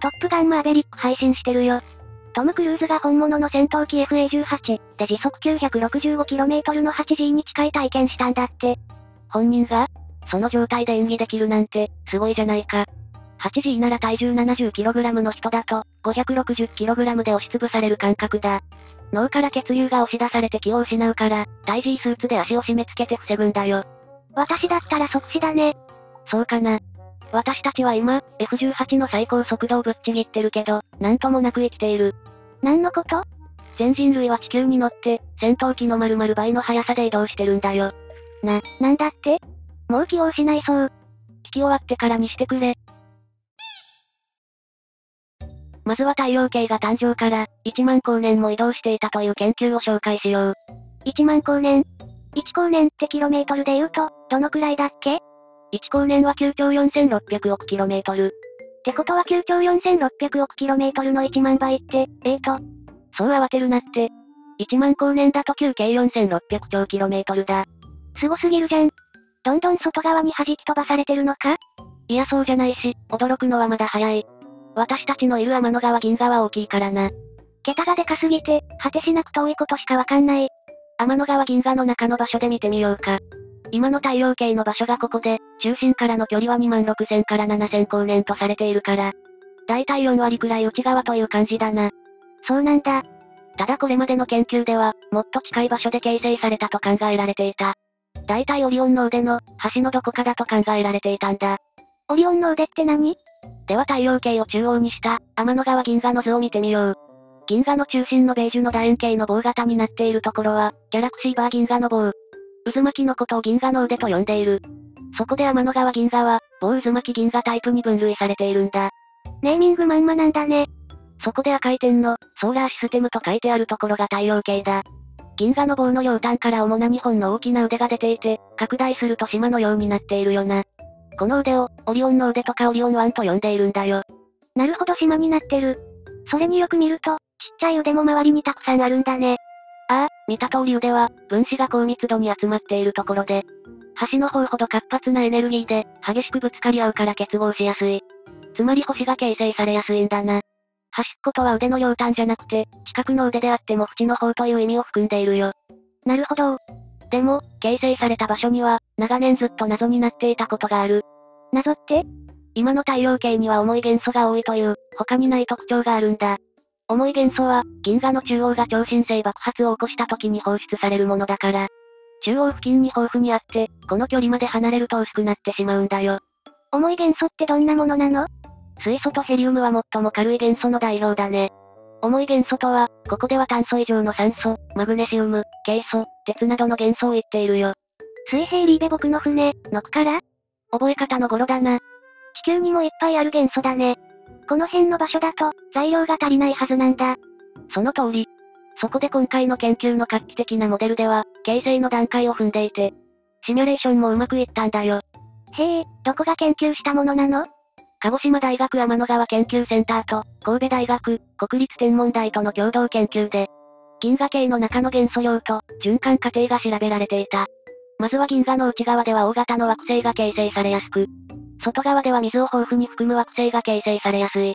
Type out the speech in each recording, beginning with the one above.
トップガンマーベリック配信してるよ。トム・クルーズが本物の戦闘機 FA18 で時速 965km の 8G に近い体験したんだって。本人がその状態で演技できるなんて、すごいじゃないか。8G なら体重 70kg の人だと、560kg で押しつぶされる感覚だ。脳から血流が押し出されて気を失うから、体 G スーツで足を締め付けて防ぐんだよ。私だったら即死だね。そうかな。私たちは今、F18 の最高速度をぶっちぎってるけど、なんともなく生きている。何のこと？全人類は地球に乗って、戦闘機の丸々倍の速さで移動してるんだよ。な、なんだって？もう気を失いそう。聞き終わってからにしてくれ。まずは太陽系が誕生から、1万光年も移動していたという研究を紹介しよう。1万光年 ?1 光年ってキロメートルで言うと、どのくらいだっけ？?1 光年は9兆4600億キロメートル。ってことは9兆4600億キロメートルの1万倍って、えーと。そう慌てるなって。1万光年だと9京4600兆キロメートルだ。すごすぎるじゃん。どんどん外側に弾き飛ばされてるのか？いやそうじゃないし、驚くのはまだ早い。私たちのいる天の川銀河は大きいからな。桁がでかすぎて、果てしなく遠いことしかわかんない。天の川銀河の中の場所で見てみようか。今の太陽系の場所がここで、中心からの距離は2万6000から7000光年とされているから。だいたい4割くらい内側という感じだな。そうなんだ。ただこれまでの研究では、もっと近い場所で形成されたと考えられていた。だいたいオリオンの腕の、端のどこかだと考えられていたんだ。オリオンの腕って何？では太陽系を中央にした、天の川銀河の図を見てみよう。銀河の中心のベージュの楕円形の棒型になっているところは、ギャラクシーバー銀河の棒。渦巻きのことを銀河の腕と呼んでいる。そこで天の川銀河は、棒渦巻き銀河タイプに分類されているんだ。ネーミングまんまなんだね。そこで赤い点の、ソーラーシステムと書いてあるところが太陽系だ。銀河の棒の両端から主な2本の大きな腕が出ていて、拡大すると島のようになっているよな。この腕を、オリオンの腕とかオリオン1と呼んでいるんだよ。なるほど島になってる。それによく見ると、ちっちゃい腕も周りにたくさんあるんだね。見た通り腕は、分子が高密度に集まっているところで、端の方ほど活発なエネルギーで、激しくぶつかり合うから結合しやすい。つまり星が形成されやすいんだな。端っことは腕の両端じゃなくて、近くの腕であっても縁の方という意味を含んでいるよ。なるほど。でも、形成された場所には、長年ずっと謎になっていたことがある。謎って今の太陽系には重い元素が多いという、他にない特徴があるんだ。重い元素は、銀河の中央が超新星爆発を起こした時に放出されるものだから。中央付近に豊富にあって、この距離まで離れると薄くなってしまうんだよ。重い元素ってどんなものなの？水素とヘリウムは最も軽い元素の代表だね。重い元素とは、ここでは炭素以上の酸素、マグネシウム、ケイ素、鉄などの元素を言っているよ。水平リーベ僕の船、ノクから？覚え方の頃だな。地球にもいっぱいある元素だね。この辺の場所だと、材料が足りないはずなんだ。その通り。そこで今回の研究の画期的なモデルでは、形成の段階を踏んでいて、シミュレーションもうまくいったんだよ。へえ、どこが研究したものなの？鹿児島大学天の川研究センターと、神戸大学、国立天文台との共同研究で、銀河系の中の元素量と、循環過程が調べられていた。まずは銀河の内側では大型の惑星が形成されやすく、外側では水を豊富に含む惑星が形成されやすい。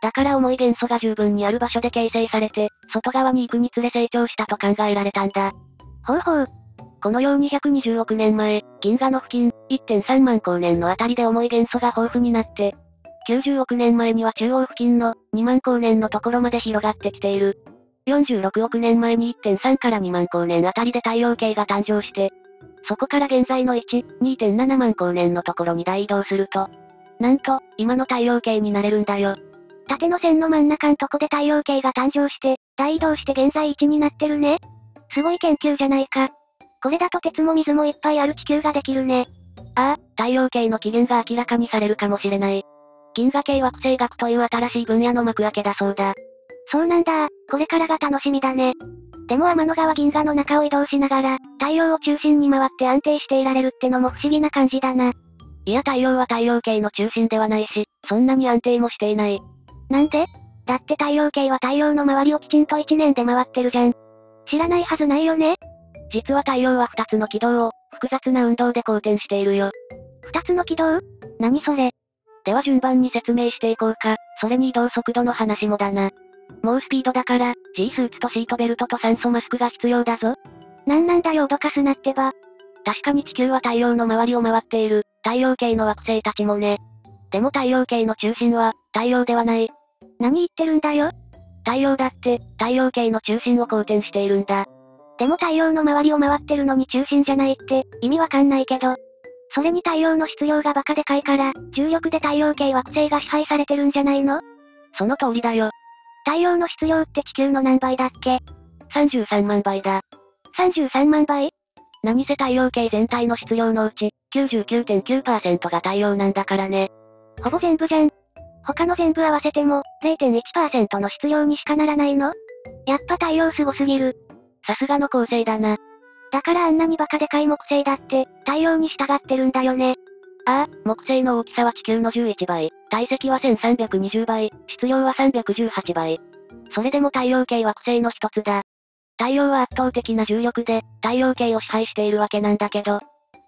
だから重い元素が十分にある場所で形成されて、外側に行くにつれ成長したと考えられたんだ。ほうほう。このように120億年前、銀河の付近、1.3万光年のあたりで重い元素が豊富になって、90億年前には中央付近の2万光年のところまで広がってきている。46億年前に1.3から2万光年あたりで太陽系が誕生して、そこから現在の1、2.7万光年のところに大移動すると、なんと、今の太陽系になれるんだよ。縦の線の真ん中んとこで太陽系が誕生して、大移動して現在1になってるね。すごい研究じゃないか。これだと鉄も水もいっぱいある地球ができるね。ああ、太陽系の起源が明らかにされるかもしれない。銀河系惑星学という新しい分野の幕開けだそうだ。そうなんだこれからが楽しみだね。でも天の川銀河の中を移動しながら、太陽を中心に回って安定していられるってのも不思議な感じだな。いや太陽は太陽系の中心ではないし、そんなに安定もしていない。なんで？だって太陽系は太陽の周りをきちんと1年で回ってるじゃん。知らないはずないよね実は太陽は2つの軌道を、複雑な運動で公転しているよ。2つの軌道？何それ？では順番に説明していこうか。それに移動速度の話もだな。猛スピードだから、G スーツとシートベルトと酸素マスクが必要だぞ。なんなんだよ脅かすなってば。確かに地球は太陽の周りを回っている、太陽系の惑星たちもね。でも太陽系の中心は、太陽ではない。何言ってるんだよ太陽だって、太陽系の中心を公転しているんだ。でも太陽の周りを回ってるのに中心じゃないって、意味わかんないけど。それに太陽の質量がバカでかいから、重力で太陽系惑星が支配されてるんじゃないの？その通りだよ。太陽の質量って地球の何倍だっけ ?33 万倍だ。33万倍？何せ太陽系全体の質量のうち、99.9%が太陽なんだからね。ほぼ全部じゃん。他の全部合わせても、0.1%の質量にしかならないの？やっぱ太陽すごすぎる。さすがの構成だな。だからあんなにバカでかい木星だって、太陽に従ってるんだよね。ああ、木星の大きさは地球の11倍、体積は1320倍、質量は318倍。それでも太陽系惑星の一つだ。太陽は圧倒的な重力で、太陽系を支配しているわけなんだけど、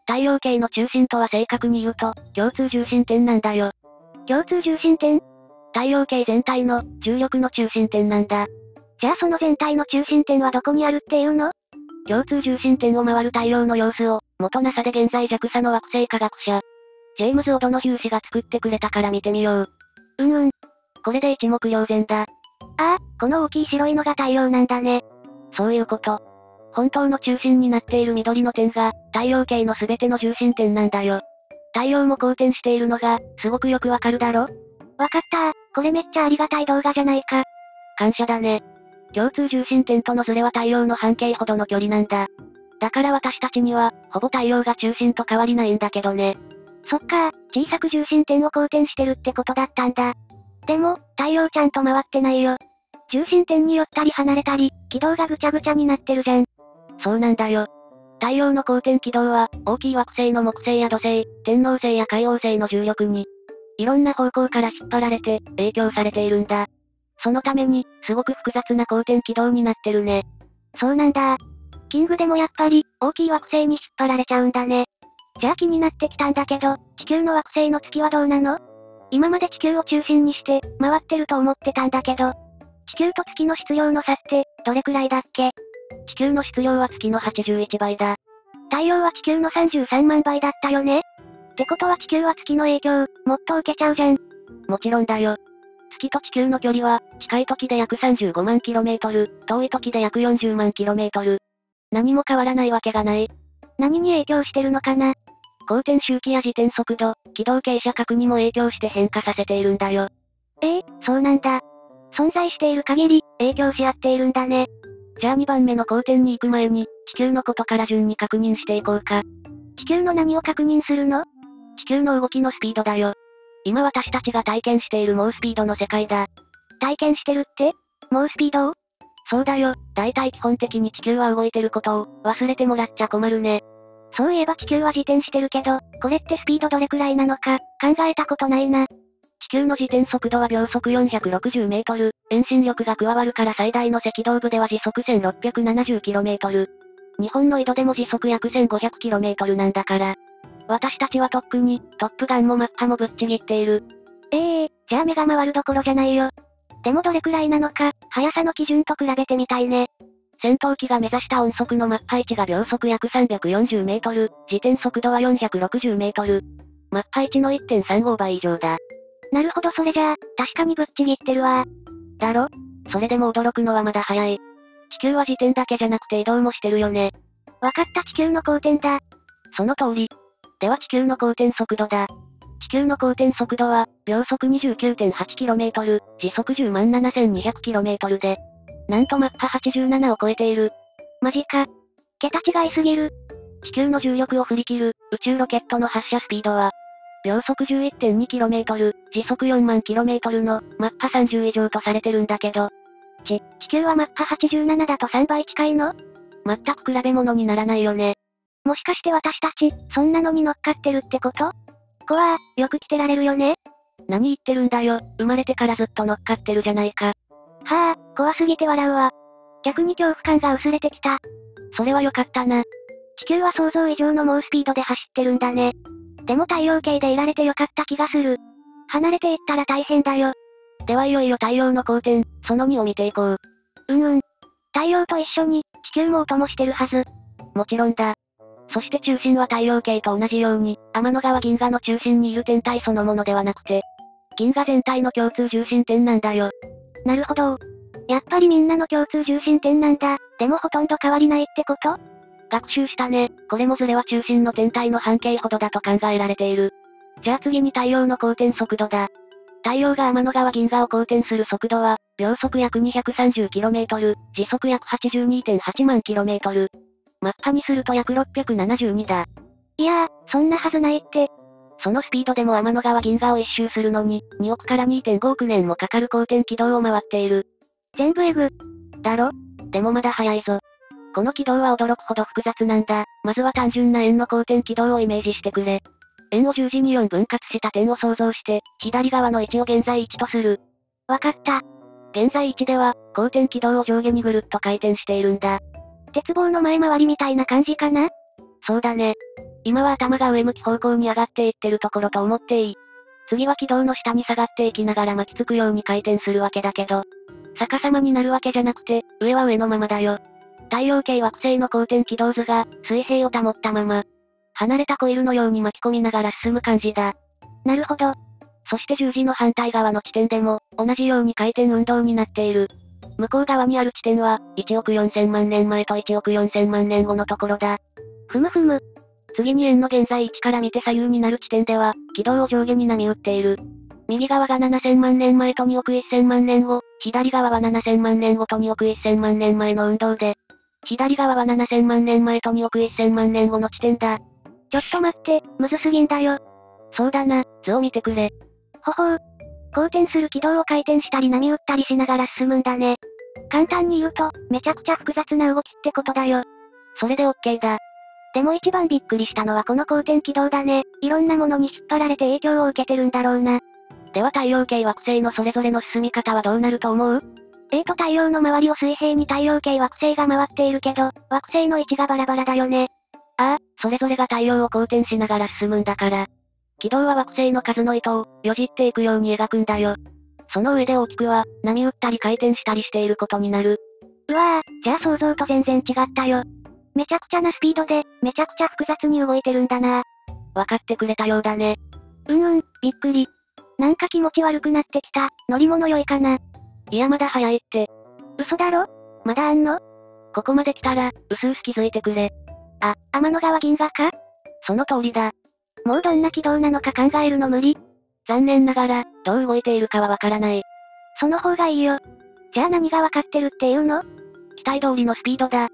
太陽系の中心とは正確に言うと、共通重心点なんだよ。共通重心点？太陽系全体の、重力の中心点なんだ。じゃあその全体の中心点はどこにあるっていうの？共通重心点を回る太陽の様子を、元 NASA で現在 JAXA の惑星科学者、ジェームズ・オドノヒュー氏が作ってくれたから見てみよう。うんうん。これで一目瞭然だ。ああ、この大きい白いのが太陽なんだね。そういうこと。本当の中心になっている緑の点が、太陽系の全ての重心点なんだよ。太陽も公転しているのが、すごくよくわかるだろ？わかったこれめっちゃありがたい動画じゃないか。感謝だね。共通重心点とのズレは太陽の半径ほどの距離なんだ。だから私たちには、ほぼ太陽が中心と変わりないんだけどね。そっか小さく重心点を公転してるってことだったんだ。でも、太陽ちゃんと回ってないよ。中心点に寄ったり離れたり、軌道がぐちゃぐちゃになってるじゃん。そうなんだよ。太陽の公転軌道は、大きい惑星の木星や土星、天王星や海王星の重力に、いろんな方向から引っ張られて、影響されているんだ。そのために、すごく複雑な公転軌道になってるね。そうなんだ。キングでもやっぱり、大きい惑星に引っ張られちゃうんだね。じゃあ気になってきたんだけど、地球の惑星の月はどうなの？今まで地球を中心にして、回ってると思ってたんだけど、地球と月の質量の差って、どれくらいだっけ？地球の質量は月の81倍だ。太陽は地球の33万倍だったよね？ってことは地球は月の影響、もっと受けちゃうじゃん。もちろんだよ。月と地球の距離は、近い時で約35万 km、遠い時で約40万 km。何も変わらないわけがない。何に影響してるのかな？公転周期や自転速度、軌道傾斜角にも影響して変化させているんだよ。ええそうなんだ。存在している限り、影響し合っているんだね。じゃあ2番目の公転に行く前に、地球のことから順に確認していこうか。地球の何を確認するの？地球の動きのスピードだよ。今私たちが体験している猛スピードの世界だ。体験してるって？猛スピードを？そうだよ。大体基本的に地球は動いてることを忘れてもらっちゃ困るね。そういえば地球は自転してるけど、これってスピードどれくらいなのか、考えたことないな。地球の自転速度は秒速460メートル、遠心力が加わるから最大の赤道部では時速 1670km。日本の井戸でも時速約 1500km なんだから。私たちはとっくに、トップガンもマッハもぶっちぎっている。ええー、じゃあ目が回るどころじゃないよ。でもどれくらいなのか、速さの基準と比べてみたいね。戦闘機が目指した音速のマッハ1が秒速約340メートル、自転速度は460メートル。マッハ1の1.35倍以上だ。なるほどそれじゃあ、確かにぶっちぎってるわ。だろ？それでも驚くのはまだ早い。地球は自転だけじゃなくて移動もしてるよね。わかった地球の公転だ。その通り。では地球の公転速度だ。地球の公転速度は、秒速 29.8km、時速10万 7200km で、なんとマッハ87を超えている。マジか。桁違いすぎる。地球の重力を振り切る、宇宙ロケットの発射スピードは、秒速 11.2km、時速4万 km の、マッハ30以上とされてるんだけど。ち、地球はマッハ87だと3倍近いの？全く比べ物にならないよね。もしかして私たち、そんなのに乗っかってるってこと？こわよく来てられるよね何言ってるんだよ、生まれてからずっと乗っかってるじゃないか。はあ、怖すぎて笑うわ。逆に恐怖感が薄れてきた。それはよかったな。地球は想像以上の猛スピードで走ってるんだね。でも太陽系でいられてよかった気がする。離れていったら大変だよ。ではいよいよ太陽の公転、その2を見ていこう。うんうん。太陽と一緒に、地球も音もしてるはず。もちろんだ。そして中心は太陽系と同じように、天の川銀河の中心にいる天体そのものではなくて、銀河全体の共通重心点なんだよ。なるほど。やっぱりみんなの共通重心点なんだ。でもほとんど変わりないってこと？学習したね。これもズレは中心の天体の半径ほどだと考えられている。じゃあ次に太陽の公転速度だ。太陽が天の川銀河を公転する速度は、秒速約 230km、時速約82.8万 km。マッハにすると約672だ。いやー、そんなはずないって。そのスピードでも天の川銀河を一周するのに、2億から2.5億年もかかる公転軌道を回っている。全部エグ。だろ？でもまだ早いぞ。この軌道は驚くほど複雑なんだ。まずは単純な円の公転軌道をイメージしてくれ。円を十字に4分割した点を想像して、左側の位置を現在位置とする。わかった。現在位置では、公転軌道を上下にぐるっと回転しているんだ。鉄棒の前回りみたいな感じかな？そうだね。今は頭が上向き方向に上がっていってるところと思っていい。次は軌道の下に下がっていきながら巻きつくように回転するわけだけど、逆さまになるわけじゃなくて、上は上のままだよ。太陽系惑星の公転軌道図が、水平を保ったまま、離れたコイルのように巻き込みながら進む感じだ。なるほど。そして十字の反対側の地点でも、同じように回転運動になっている。向こう側にある地点は、1億4000万年前と1億4000万年後のところだ。ふむふむ。次に円の現在位置から見て左右になる地点では、軌道を上下に波打っている。右側が7000万年前と2億1000万年後、左側は7000万年後と2億1000万年前の運動で、左側は7000万年前と2億1000万年後の地点だ。ちょっと待って、むずすぎんだよ。そうだな、図を見てくれ。ほほう。公転する軌道を回転したり波打ったりしながら進むんだね。簡単に言うと、めちゃくちゃ複雑な動きってことだよ。それで OK だ。でも一番びっくりしたのはこの公転軌道だね。いろんなものに引っ張られて影響を受けてるんだろうな。では太陽系惑星のそれぞれの進み方はどうなると思う？えーと太陽の周りを水平に太陽系惑星が回っているけど、惑星の位置がバラバラだよね。ああ、それぞれが太陽を公転しながら進むんだから。軌道は惑星の数の糸を、よじっていくように描くんだよ。その上で大きくは、波打ったり回転したりしていることになる。うわぁ、じゃあ想像と全然違ったよ。めちゃくちゃなスピードで、めちゃくちゃ複雑に動いてるんだなわかってくれたようだね。うんうん、びっくり。なんか気持ち悪くなってきた。乗り物酔いかな。いやまだ早いって。嘘だろ？まだあんの？ここまで来たら、うすうす気づいてくれ。あ、天の川銀河か？その通りだ。もうどんな軌道なのか考えるの無理。残念ながら、どう動いているかはわからない。その方がいいよ。じゃあ何がわかってるっていうの？期待通りのスピードだ。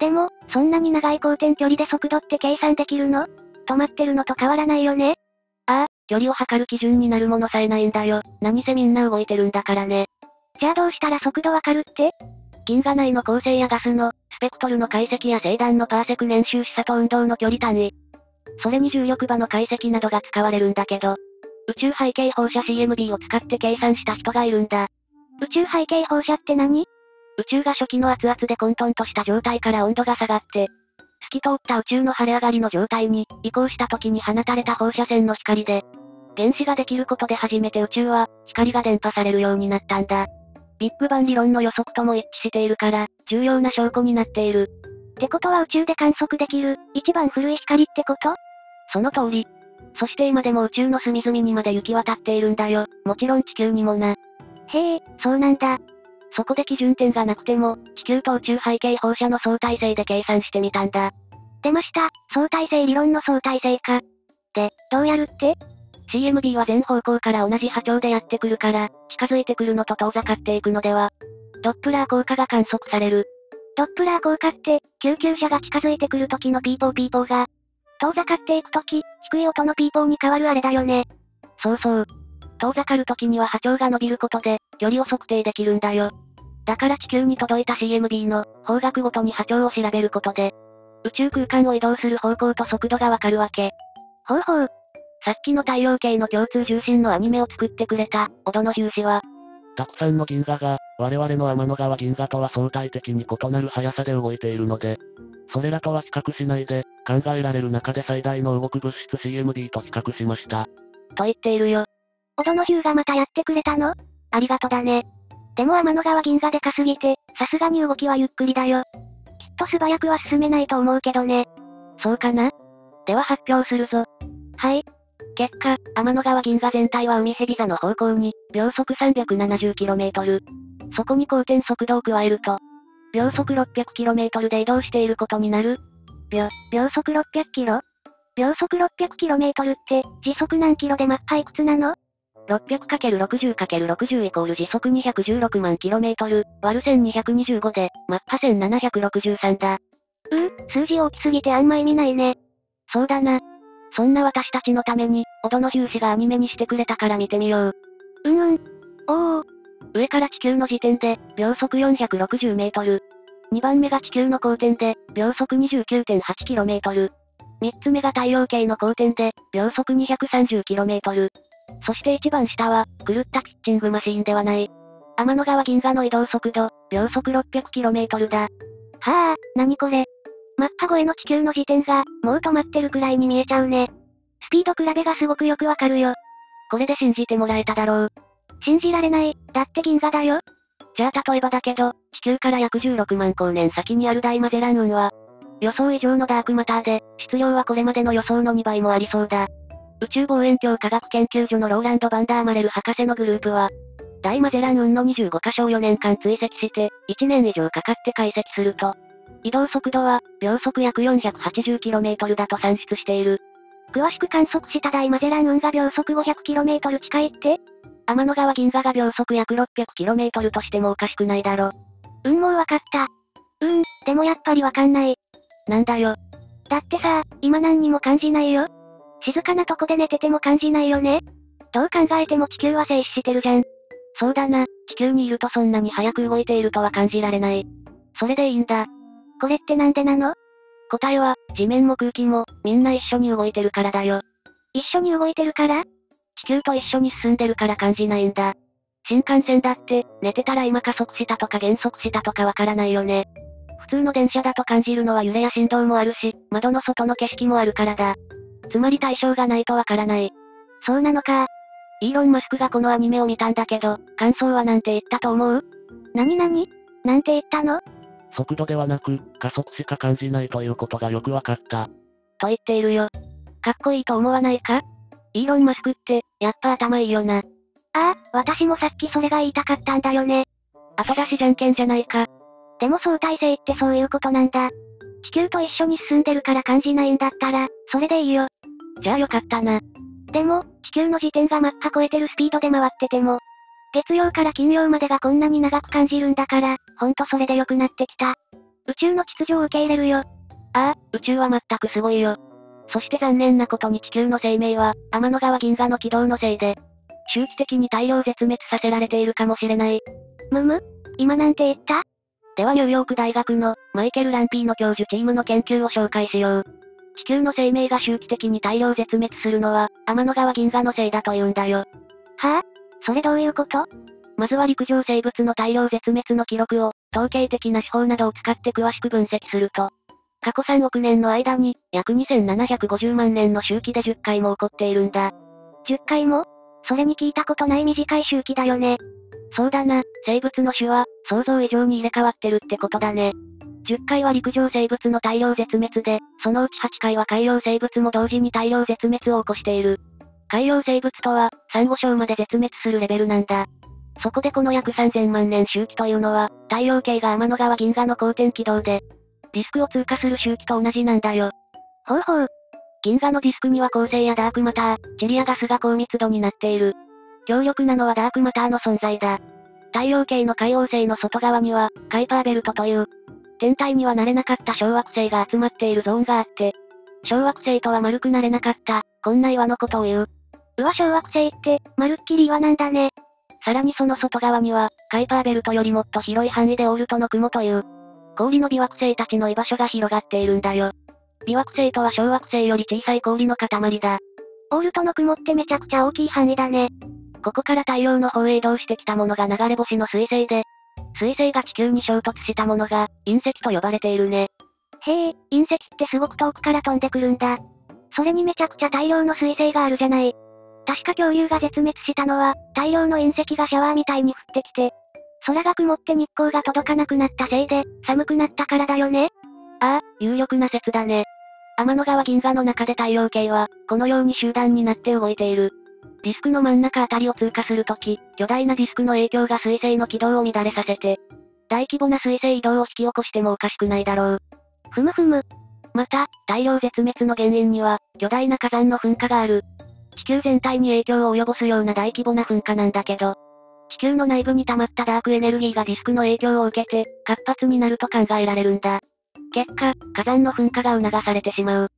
でも、そんなに長い公転距離で速度って計算できるの？止まってるのと変わらないよねああ、距離を測る基準になるものさえないんだよ。何せみんな動いてるんだからね。じゃあどうしたら速度わかるって？銀河内の構成やガスの、スペクトルの解析や星団のパーセク年収視差と運動の距離単位。それに重力場の解析などが使われるんだけど、宇宙背景放射 CMB を使って計算した人がいるんだ。宇宙背景放射って何？宇宙が初期の熱々で混沌とした状態から温度が下がって、透き通った宇宙の晴れ上がりの状態に移行した時に放たれた放射線の光で、原子ができることで初めて宇宙は光が伝播されるようになったんだ。ビッグバン理論の予測とも一致しているから、重要な証拠になっている。ってことは宇宙で観測できる、一番古い光ってこと？その通り。そして今でも宇宙の隅々にまで行き渡っているんだよ。もちろん地球にもな。へえ、そうなんだ。そこで基準点がなくても、地球と宇宙背景放射の相対性で計算してみたんだ。出ました、相対性理論の相対性か。で、どうやるって ?CMB は全方向から同じ波長でやってくるから、近づいてくるのと遠ざかっていくのでは、ドップラー効果が観測される。ドップラー効果って、救急車が近づいてくる時のピーポーピーポーが、遠ざかっていく時、低い音のピーポーに変わるあれだよね。そうそう。遠ざかる時には波長が伸びることで、距離を測定できるんだよ。だから地球に届いた CMB の方角ごとに波長を調べることで、宇宙空間を移動する方向と速度がわかるわけ。ほうほう。さっきの太陽系の共通重心のアニメを作ってくれた、小戸の重視は、たくさんの銀河が、我々の天の川銀河とは相対的に異なる速さで動いているので、それらとは比較しないで、考えられる中で最大の動く物質 CMD と比較しました。と言っているよ。小戸のヒューがまたやってくれたの？ありがとだね。でも天の川銀河でかすぎて、さすがに動きはゆっくりだよ。きっと素早くは進めないと思うけどね。そうかな？では発表するぞ。はい。結果、天の川銀河全体は海蛇座の方向に、秒速 370km。そこに公転速度を加えると、秒速 600km で移動していることになる。秒、秒速 600km? 秒速 600km って、時速何キロでマッハいくつなの 600×60×60 イコール時速216万 km、割る1225で、マッハ1763だ。うー、数字大きすぎてあんま意味ないね。そうだな。そんな私たちのために、オドの重視がアニメにしてくれたから見てみよう。うんうん。おお。上から地球の時点で、秒速460メートル。2番目が地球の公転で、秒速 29.8km。3つ目が太陽系の公転で、秒速 230km。そして一番下は、狂ったピッチングマシーンではない。天の川銀河の移動速度、秒速 600km だ。はあ、なにこれ。マッハ超えの地球の時点が、もう止まってるくらいに見えちゃうね。スピード比べがすごくよくわかるよ。これで信じてもらえただろう。信じられない。だって銀河だよ。じゃあ例えばだけど、地球から約16万光年先にある大マゼラン雲は、予想以上のダークマターで、質量はこれまでの予想の2倍もありそうだ。宇宙望遠鏡科学研究所のローランド・バンダーマレル博士のグループは、大マゼラン雲の25箇所を4年間追跡して、1年以上かかって解析すると、移動速度は、秒速約 480km だと算出している。詳しく観測した大マゼラン雲が秒速 500km 近いって天の川銀河が秒速約 600km としてもおかしくないだろ。うんもうわかった。うーん、でもやっぱりわかんない。なんだよ。だってさ、今何にも感じないよ。静かなとこで寝てても感じないよね。どう考えても地球は静止してるじゃん。そうだな、地球にいるとそんなに早く動いているとは感じられない。それでいいんだ。これってなんでなの？答えは、地面も空気も、みんな一緒に動いてるからだよ。一緒に動いてるから？地球と一緒に進んでるから感じないんだ。新幹線だって、寝てたら今加速したとか減速したとかわからないよね。普通の電車だと感じるのは揺れや振動もあるし、窓の外の景色もあるからだ。つまり対象がないとわからない。そうなのか。イーロン・マスクがこのアニメを見たんだけど、感想はなんて言ったと思う？なになになんて言ったの？速度ではなく、加速しか感じないということがよくわかった。と言っているよ。かっこいいと思わないか？イーロン・マスクって、やっぱ頭いいよな。ああ、私もさっきそれが言いたかったんだよね。後出しじゃんけんじゃないか。でも相対性ってそういうことなんだ。地球と一緒に進んでるから感じないんだったら、それでいいよ。じゃあよかったな。でも、地球の時点がマッハ超えてるスピードで回ってても、月曜から金曜までがこんなに長く感じるんだから、ほんとそれで良くなってきた。宇宙の秩序を受け入れるよ。ああ、宇宙は全くすごいよ。そして残念なことに地球の生命は、天の川銀河の軌道のせいで、周期的に大量絶滅させられているかもしれない。むむ？今なんて言った？ではニューヨーク大学の、マイケル・ランピーの教授チームの研究を紹介しよう。地球の生命が周期的に大量絶滅するのは、天の川銀河のせいだと言うんだよ。はぁ、それどういうこと？まずは陸上生物の大量絶滅の記録を、統計的な手法などを使って詳しく分析すると、過去3億年の間に、約2750万年の周期で10回も起こっているんだ。10回も？それに聞いたことない短い周期だよね。そうだな、生物の種は、想像以上に入れ替わってるってことだね。10回は陸上生物の大量絶滅で、そのうち8回は海洋生物も同時に大量絶滅を起こしている。海洋生物とは、サンゴ礁まで絶滅するレベルなんだ。そこでこの約3000万年周期というのは、太陽系が天の川銀河の公転軌道で、ディスクを通過する周期と同じなんだよ。ほうほう。銀河のディスクには恒星やダークマター、チリアガスが高密度になっている。強力なのはダークマターの存在だ。太陽系の海王星の外側には、カイパーベルトという、天体にはなれなかった小惑星が集まっているゾーンがあって、小惑星とは丸くなれなかった、こんな岩のことを言う。うわ小惑星って、まるっきり岩なんだね。さらにその外側には、カイパーベルトよりもっと広い範囲でオールトの雲という、氷の微惑星たちの居場所が広がっているんだよ。微惑星とは小惑星より小さい氷の塊だ。オールトの雲ってめちゃくちゃ大きい範囲だね。ここから太陽の方へ移動してきたものが流れ星の彗星で、彗星が地球に衝突したものが、隕石と呼ばれているね。へえ、隕石ってすごく遠くから飛んでくるんだ。それにめちゃくちゃ大量の彗星があるじゃない。確か恐竜が絶滅したのは、大量の隕石がシャワーみたいに降ってきて、空が曇って日光が届かなくなったせいで、寒くなったからだよね？ああ、有力な説だね。天の川銀河の中で太陽系は、このように集団になって動いている。ディスクの真ん中あたりを通過するとき、巨大なディスクの影響が水星の軌道を乱れさせて、大規模な水星移動を引き起こしてもおかしくないだろう。ふむふむ。また、太陽絶滅の原因には、巨大な火山の噴火がある。地球全体に影響を及ぼすような大規模な噴火なんだけど、地球の内部に溜まったダークエネルギーがディスクの影響を受けて、活発になると考えられるんだ。結果、火山の噴火が促されてしまう。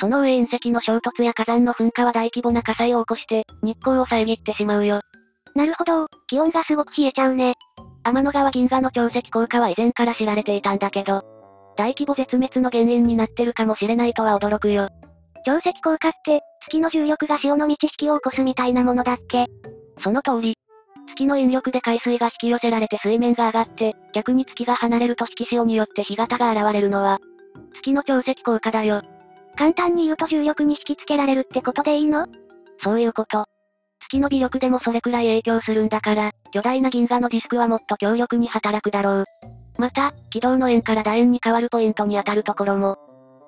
その上隕石の衝突や火山の噴火は大規模な火災を起こして、日光を遮ってしまうよ。なるほど、気温がすごく冷えちゃうね。天の川銀河の潮汐効果は以前から知られていたんだけど、大規模絶滅の原因になってるかもしれないとは驚くよ。潮汐効果って、月の重力が潮の満ち引きを起こすみたいなものだっけ？その通り。月の引力で海水が引き寄せられて水面が上がって、逆に月が離れると引き潮によって干潟が現れるのは、月の潮汐効果だよ。簡単に言うと重力に引きつけられるってことでいいの？そういうこと。月の微力でもそれくらい影響するんだから、巨大な銀河のディスクはもっと強力に働くだろう。また、軌道の円から楕円に変わるポイントに当たるところも、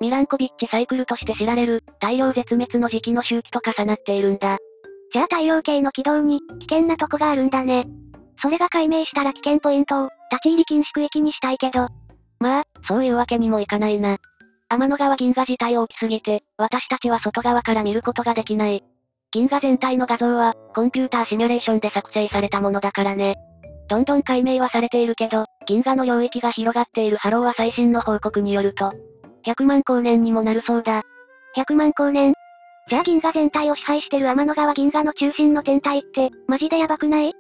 ミランコビッチサイクルとして知られる、太陽絶滅の時期の周期と重なっているんだ。じゃあ太陽系の軌道に、危険なとこがあるんだね。それが解明したら危険ポイントを、立ち入り禁止区域にしたいけど。まあ、そういうわけにもいかないな。天の川銀河自体大きすぎて、私たちは外側から見ることができない。銀河全体の画像は、コンピューターシミュレーションで作成されたものだからね。どんどん解明はされているけど、銀河の領域が広がっているハローは最新の報告によると、100万光年にもなるそうだ。100万光年じゃあ銀河全体を支配してる天の川銀河の中心の天体って、マジでやばくない？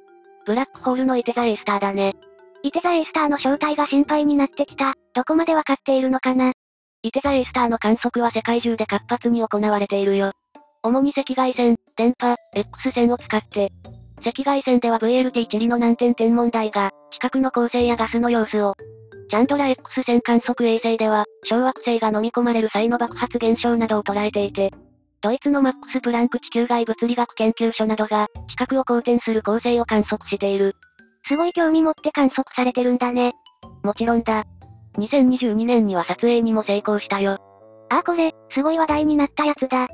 ブラックホールのいて座Aスターだね。イテザエースターの正体が心配になってきた。どこまでわかっているのかな？イテザエースターの観測は世界中で活発に行われているよ。主に赤外線、電波、X 線を使って、赤外線では VLT チリの難点天文台が、地殻の構成やガスの様子を、チャンドラ X 線観測衛星では、小惑星が飲み込まれる際の爆発現象などを捉えていて、ドイツのマックス・プランク地球外物理学研究所などが、地殻を公転する構成を観測している。すごい興味持って観測されてるんだね。もちろんだ。2022年には撮影にも成功したよ。ああこれ、すごい話題になったやつだ。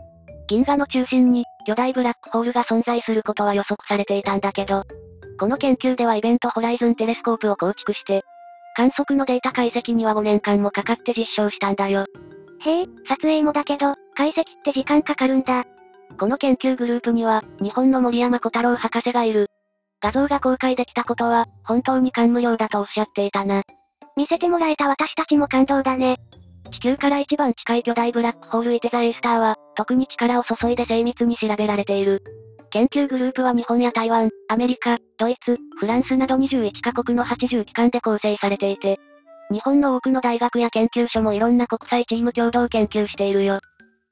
銀河の中心に、巨大ブラックホールが存在することは予測されていたんだけど、この研究ではイベントホライズンテレスコープを構築して、観測のデータ解析には5年間もかかって実証したんだよ。へえ、撮影もだけど、解析って時間かかるんだ。この研究グループには、日本の森山小太郎博士がいる。画像が公開できたことは、本当に感無量だとおっしゃっていたな。見せてもらえた私たちも感動だね。地球から一番近い巨大ブラックホールイテザエースターは、特に力を注いで精密に調べられている。研究グループは日本や台湾、アメリカ、ドイツ、フランスなど21カ国の80機関で構成されていて、日本の多くの大学や研究所もいろんな国際チーム共同研究しているよ。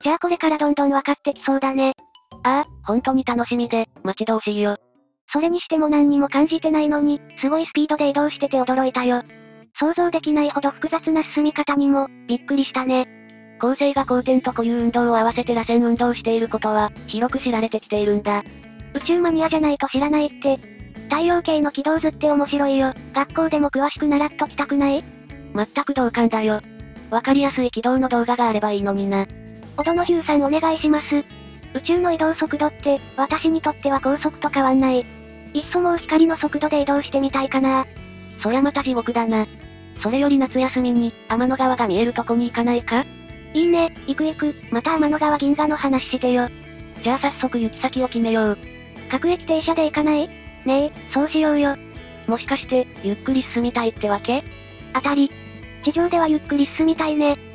じゃあこれからどんどん分かってきそうだね。ああ、本当に楽しみで、待ち遠しいよ。それにしても何にも感じてないのに、すごいスピードで移動してて驚いたよ。想像できないほど複雑な進み方にも、びっくりしたね。構成が公転と固有運動を合わせて螺旋運動していることは、広く知られてきているんだ。宇宙マニアじゃないと知らないって。太陽系の軌道図って面白いよ。学校でも詳しく習っときたくない？全く同感だよ。わかりやすい軌道の動画があればいいのにな。オドのヒューさんお願いします。宇宙の移動速度って、私にとっては高速と変わんない。いっそもう光の速度で移動してみたいかな。そりゃまた地獄だな。それより夏休みに、天の川が見えるとこに行かないか？いいね、行く行く、また天の川銀河の話してよ。じゃあ早速行き先を決めよう。各駅停車で行かない？ねえ、そうしようよ。もしかして、ゆっくり進みたいってわけ？当たり。地上ではゆっくり進みたいね。